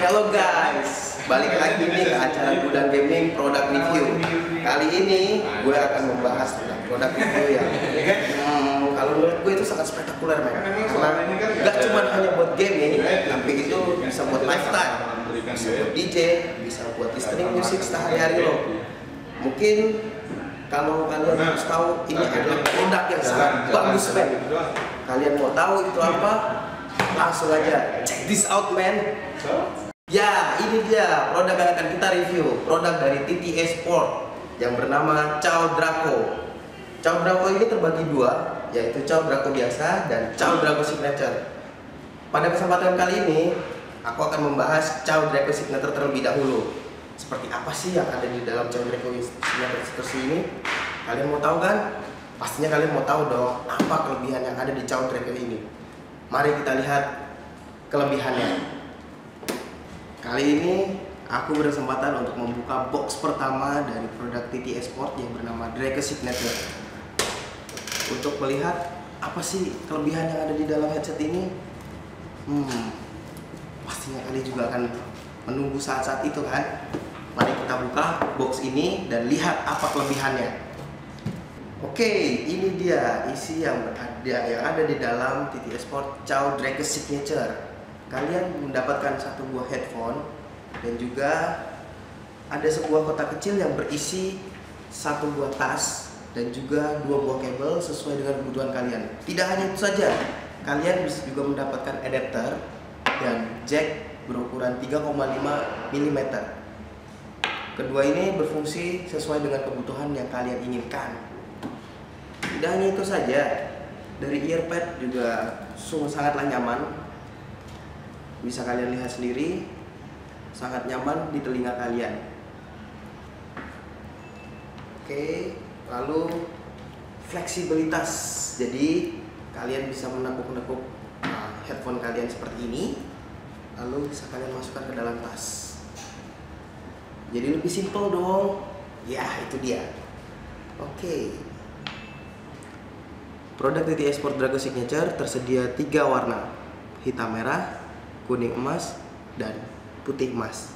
Hello guys, balik lagi nih ke acara Gudang Gaming Product Review. Kali ini gue akan membahas tentang produk review yang hmm, kalau menurut gue itu spektakuler men. Karena gak cuma hanya buat gaming, tapi itu bisa buat lifestyle, bisa buat DJ, bisa buat listening musik sehari-hari lo. Mungkin kalau kalian harus tahu ini adalah produk yang sangat bagus men. Kalian mau tahu itu apa? Langsung aja check this out man. Ya, ini dia produk yang akan kita review. Produk dari TTS Sport yang bernama Chow Draco. Chow Draco ini terbagi dua, yaitu Chow Draco biasa dan Chow Draco Signature. Pada kesempatan kali ini, aku akan membahas Chow Draco Signature terlebih dahulu. Seperti apa sih yang ada di dalam Chow Draco Signature ini? Kalian mau tahu kan? Pastinya kalian mau tahu dong apa kelebihan yang ada di Chow Draco ini. Mari kita lihat kelebihannya. Kali ini aku berkesempatan untuk membuka box pertama dari produk TTS Sport yang bernama Draco Signature. Untuk melihat apa sih kelebihan yang ada di dalam headset ini? Hmm, pastinya kalian juga akan menunggu saat-saat itu kan? Mari kita buka box ini dan lihat apa kelebihannya. Oke, ini dia isi yang ada yang ada di dalam TTS Sport Chow Draco Signature kalian mendapatkan satu buah headphone dan juga ada sebuah kotak kecil yang berisi satu buah tas dan juga dua buah kabel sesuai dengan kebutuhan kalian. Tidak hanya itu saja, kalian bisa juga mendapatkan adapter dan jack berukuran 3,5 mm. Kedua ini berfungsi sesuai dengan kebutuhan yang kalian inginkan. Tidak hanya itu saja, dari earpad juga sungguh sangatlah nyaman bisa kalian lihat sendiri sangat nyaman di telinga kalian oke lalu fleksibilitas. Jadi kalian bisa menekuk-nekuk uh, headphone kalian seperti ini lalu bisa kalian masukkan ke dalam tas. Jadi lebih simple dong. Ya itu dia. Oke. Produk TTS Sport Drago Signature tersedia tiga warna. Hitam merah kuning emas, dan putih emas.